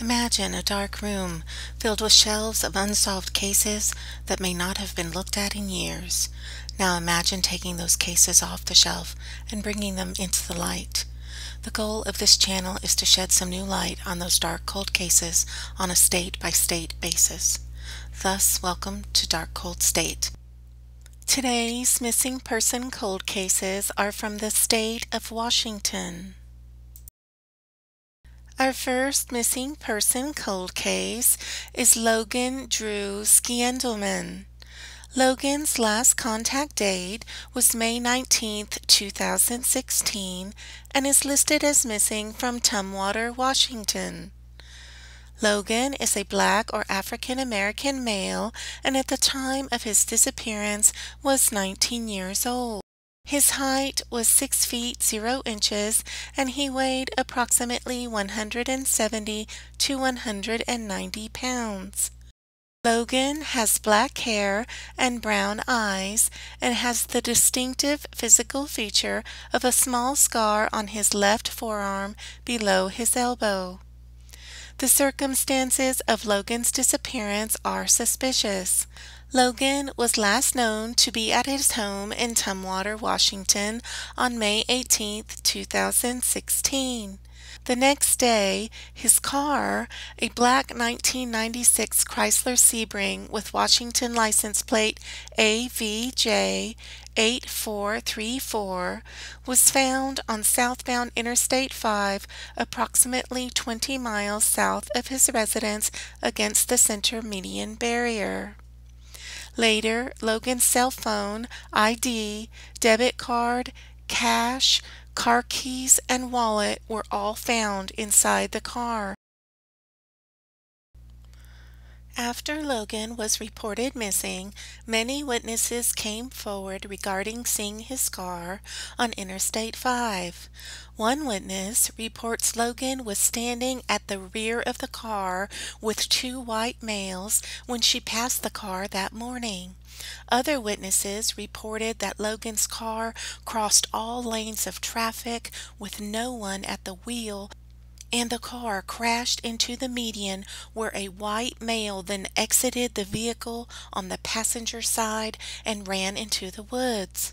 Imagine a dark room filled with shelves of unsolved cases that may not have been looked at in years. Now imagine taking those cases off the shelf and bringing them into the light. The goal of this channel is to shed some new light on those dark cold cases on a state by state basis. Thus, welcome to Dark Cold State. Today's missing person cold cases are from the state of Washington. Our first missing person cold case is Logan Drew Schiendelman. Logan's last contact date was May 19, 2016, and is listed as missing from Tumwater, Washington. Logan is a black or African American male and at the time of his disappearance was 19 years old. His height was 6 feet 0 inches and he weighed approximately 170 to 190 pounds. Logan has black hair and brown eyes and has the distinctive physical feature of a small scar on his left forearm below his elbow. The circumstances of Logan's disappearance are suspicious. Logan was last known to be at his home in Tumwater, Washington on May 18, 2016. The next day, his car, a black 1996 Chrysler Sebring with Washington license plate AVJ 8434, was found on southbound Interstate 5 approximately 20 miles south of his residence against the center median barrier. Later, Logan's cell phone, ID, debit card, cash, car keys, and wallet were all found inside the car. After Logan was reported missing, many witnesses came forward regarding seeing his car on Interstate 5. One witness reports Logan was standing at the rear of the car with two white males when she passed the car that morning. Other witnesses reported that Logan's car crossed all lanes of traffic with no one at the wheel and the car crashed into the median where a white male then exited the vehicle on the passenger side and ran into the woods.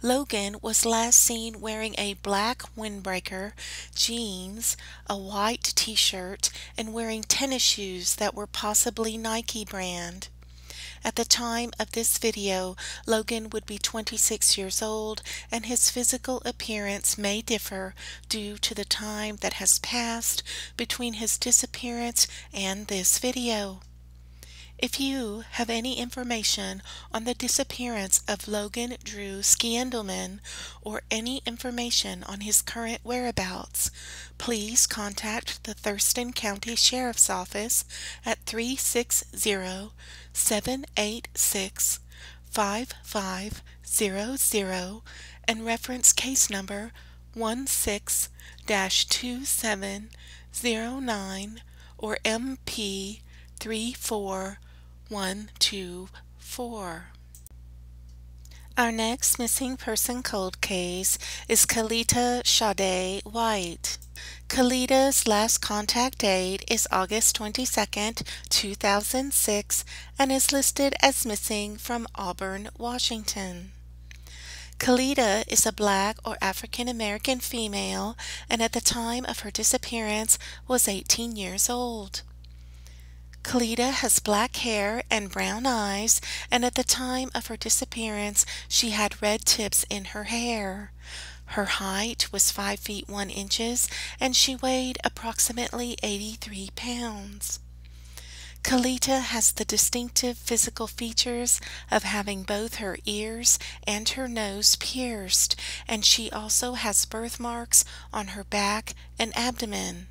Logan was last seen wearing a black windbreaker, jeans, a white t-shirt, and wearing tennis shoes that were possibly Nike brand. At the time of this video, Logan would be 26 years old and his physical appearance may differ due to the time that has passed between his disappearance and this video. If you have any information on the disappearance of Logan Drew Schiendelman or any information on his current whereabouts, please contact the Thurston County Sheriff's Office at 360 786 5500 and reference case number 16 2709 or MP 34 one, two, four. Our next missing person cold case is Caleta Sade White. Caleta's last contact date is August 22, 2006, and is listed as missing from Auburn, Washington. Caleta is a black or African American female and at the time of her disappearance was 18 years old. Caleta has black hair and brown eyes, and at the time of her disappearance, she had red tips in her hair. Her height was 5 feet 1 inches, and she weighed approximately 83 pounds. Caleta has the distinctive physical features of having both her ears and her nose pierced, and she also has birthmarks on her back and abdomen.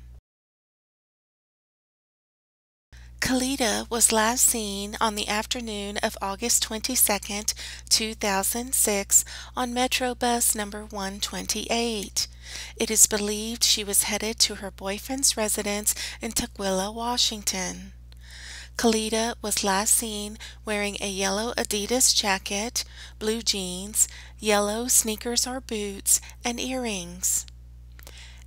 Caleta was last seen on the afternoon of August 22, 2006 on Metro Bus number 128. It is believed she was headed to her boyfriend's residence in Tukwila, Washington. Caleta was last seen wearing a yellow Adidas jacket, blue jeans, yellow sneakers or boots, and earrings.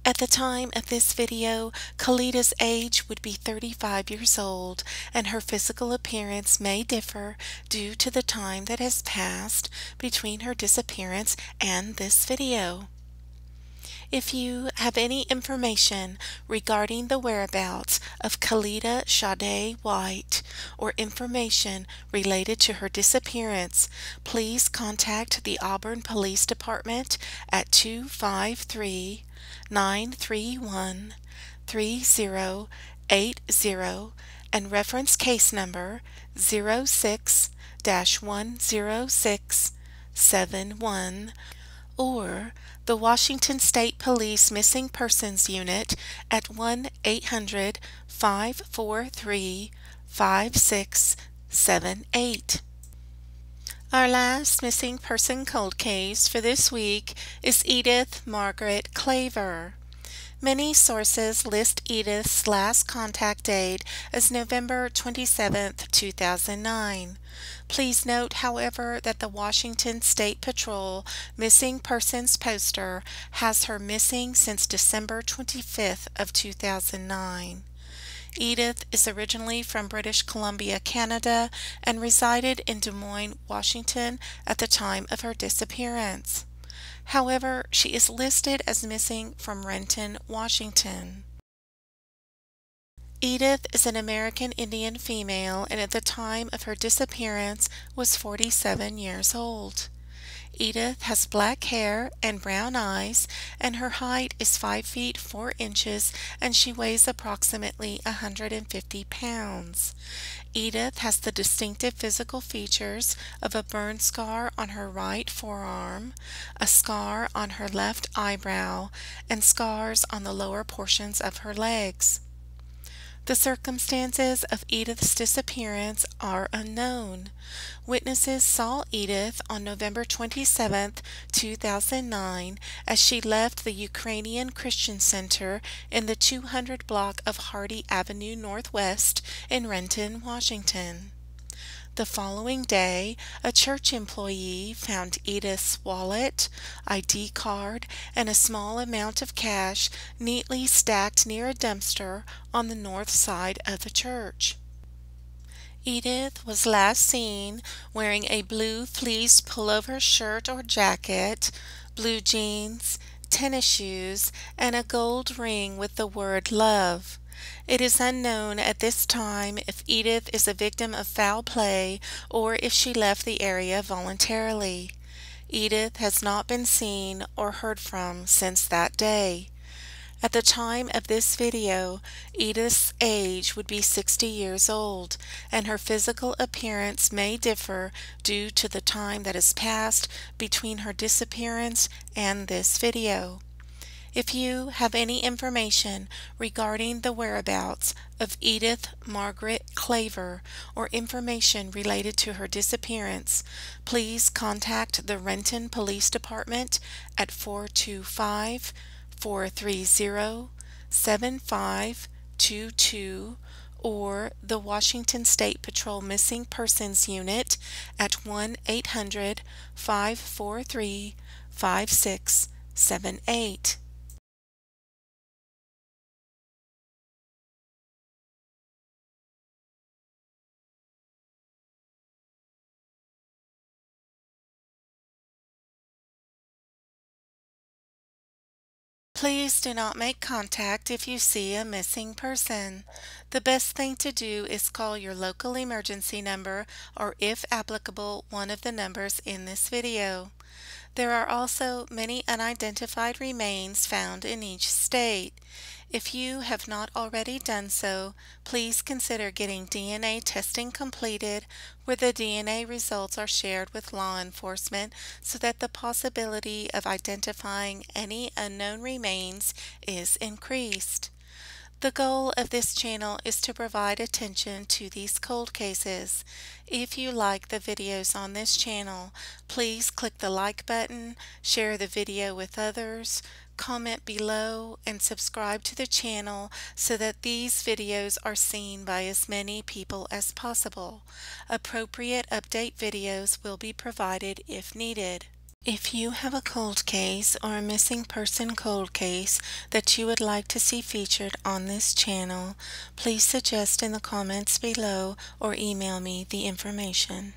At the time of this video, Caleta's age would be 35 years old and her physical appearance may differ due to the time that has passed between her disappearance and this video. If you have any information regarding the whereabouts of Caleta Sade White or information related to her disappearance, please contact the Auburn Police Department at 253 931 3080 and reference case number 06 10671 or the Washington State Police Missing Persons Unit at 1 800 543 5678. Our last missing person cold case for this week is Edith Margaret Claver. Many sources list Edith's last contact date as November 27, 2009. Please note, however, that the Washington State Patrol Missing Persons poster has her missing since December 25th of 2009. Edith is originally from British Columbia, Canada, and resided in Des Moines, Washington at the time of her disappearance. However, she is listed as missing from Renton, Washington. Edith is an American Indian female and at the time of her disappearance was 47 years old. Edith has black hair and brown eyes, and her height is 5 feet 4 inches and she weighs approximately 150 pounds. Edith has the distinctive physical features of a burn scar on her right forearm, a scar on her left eyebrow, and scars on the lower portions of her legs. The circumstances of Edith's disappearance are unknown. Witnesses saw Edith on November 27, 2009, as she left the Ukrainian Christian Center in the 200 block of Hardy Avenue Northwest in Renton, Washington. The following day, a church employee found Edith's wallet, ID card, and a small amount of cash neatly stacked near a dumpster on the north side of the church. Edith was last seen wearing a blue fleece pullover shirt or jacket, blue jeans, tennis shoes, and a gold ring with the word love. It is unknown at this time if Edith is a victim of foul play or if she left the area voluntarily. Edith has not been seen or heard from since that day. At the time of this video, Edith's age would be 60 years old, and her physical appearance may differ due to the time that has passed between her disappearance and this video. If you have any information regarding the whereabouts of Edith Margaret Claver or information related to her disappearance, please contact the Renton Police Department at 425 430 7522 or the Washington State Patrol Missing Persons Unit at 1 800 543 5678. Please do not make contact if you see a missing person. The best thing to do is call your local emergency number or if applicable one of the numbers in this video. There are also many unidentified remains found in each state. If you have not already done so, please consider getting DNA testing completed where the DNA results are shared with law enforcement so that the possibility of identifying any unknown remains is increased. The goal of this channel is to provide attention to these cold cases. If you like the videos on this channel, please click the like button, share the video with others, comment below, and subscribe to the channel so that these videos are seen by as many people as possible. Appropriate update videos will be provided if needed. If you have a cold case or a missing person cold case that you would like to see featured on this channel, please suggest in the comments below or email me the information.